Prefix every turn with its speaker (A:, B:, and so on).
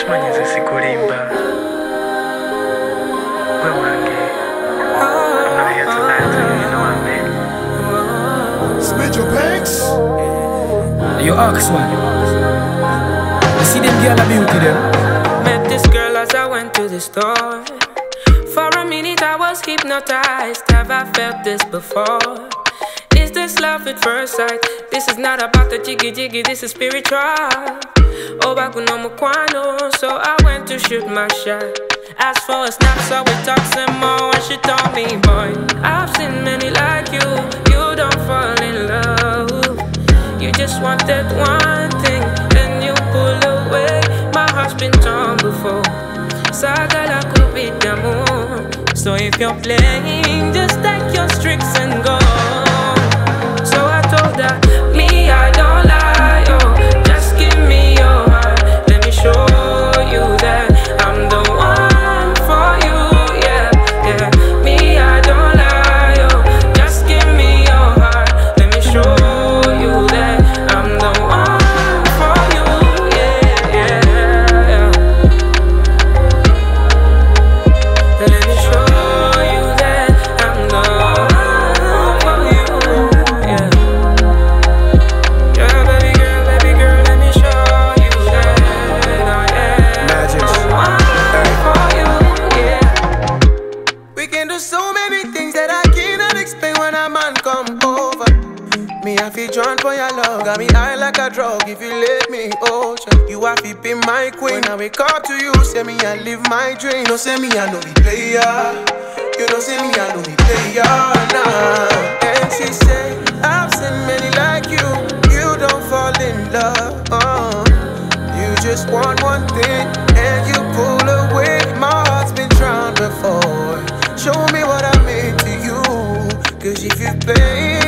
A: chimanyeze sikulimba gwe wange I'm not here to lie to you, you know what I mean?
B: Spit your banks.
C: You ask one. You see them girl a beauty them.
D: Met this girl as I went to the store. For a minute I was hypnotized. Have I felt this before? Is this love at first sight? This is not about the jiggy jiggy, this is spiritual. Oh, no mukwano, oh, so I went to shoot my shot. Asked for a snap, so we talked some more, and she told me, boy, I've seen many like you. You don't fall in love. You just want that one thing, then you pull away. My heart's been torn before. Sagala could be the moon. So if you're playing, just take your tricks so
E: many things that I cannot explain when a man come over. Me, I feel drawn for your love. Got me high like a drug if you let me hold you. You have to my queen. When I wake up to you, say me I live my dream. No say me I know be player. You know say me I know be player. Nah. And she say I've seen many like you. You don't fall in love. Uh. You just want one thing and you pull away. My heart's been drowned before. Show me what I mean to you. Cause if you play